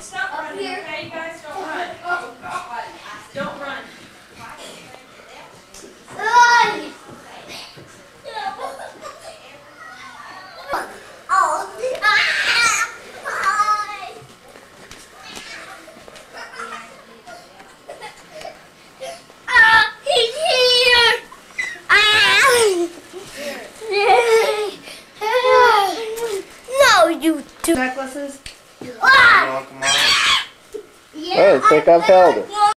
here. Okay, you guys don't run. Don't run. Ay. Oh. Ay. He's here. No, you two. Necklaces? Ah. I think I've held it.